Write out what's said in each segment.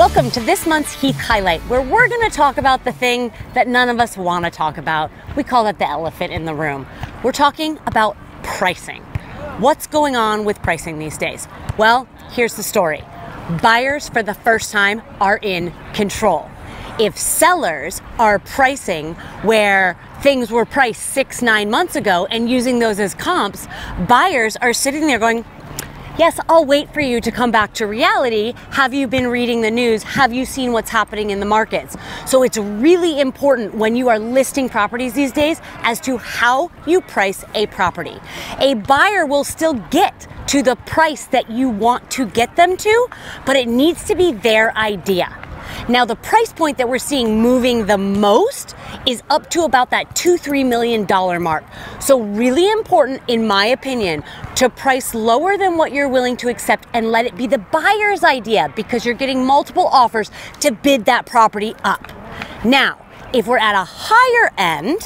Welcome to this month's Heath Highlight, where we're going to talk about the thing that none of us want to talk about. We call it the elephant in the room. We're talking about pricing. What's going on with pricing these days? Well, here's the story buyers, for the first time, are in control. If sellers are pricing where things were priced six, nine months ago and using those as comps, buyers are sitting there going, Yes, I'll wait for you to come back to reality. Have you been reading the news? Have you seen what's happening in the markets? So it's really important when you are listing properties these days as to how you price a property. A buyer will still get to the price that you want to get them to, but it needs to be their idea. Now, the price point that we're seeing moving the most is up to about that two, three million dollar mark. So, really important, in my opinion, to price lower than what you're willing to accept and let it be the buyer's idea because you're getting multiple offers to bid that property up. Now, if we're at a higher end,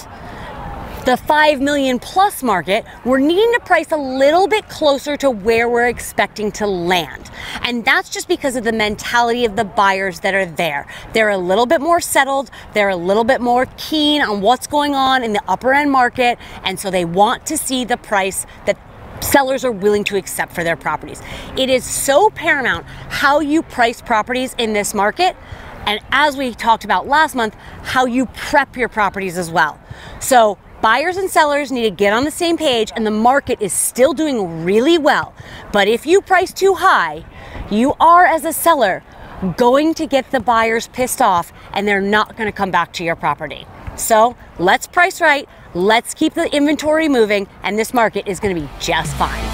the 5 million plus market, we're needing to price a little bit closer to where we're expecting to land. And that's just because of the mentality of the buyers that are there. They're a little bit more settled, they're a little bit more keen on what's going on in the upper end market, and so they want to see the price that sellers are willing to accept for their properties. It is so paramount how you price properties in this market. And as we talked about last month, how you prep your properties as well. So Buyers and sellers need to get on the same page, and the market is still doing really well. But if you price too high, you are, as a seller, going to get the buyers pissed off and they're not going to come back to your property. So let's price right, let's keep the inventory moving, and this market is going to be just fine.